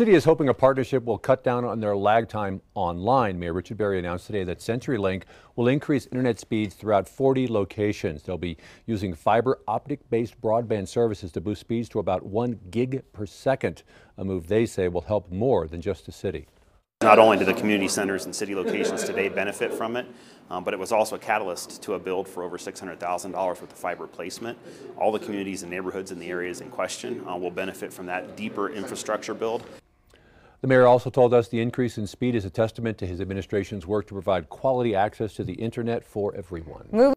City is hoping a partnership will cut down on their lag time online. Mayor Richard Berry announced today that CenturyLink will increase internet speeds throughout 40 locations. They'll be using fiber optic based broadband services to boost speeds to about 1 gig per second, a move they say will help more than just the city. Not only do the community centers and city locations today benefit from it, um, but it was also a catalyst to a build for over $600,000 worth of fiber placement. All the communities and neighborhoods in the areas in question uh, will benefit from that deeper infrastructure build. The mayor also told us the increase in speed is a testament to his administration's work to provide quality access to the internet for everyone.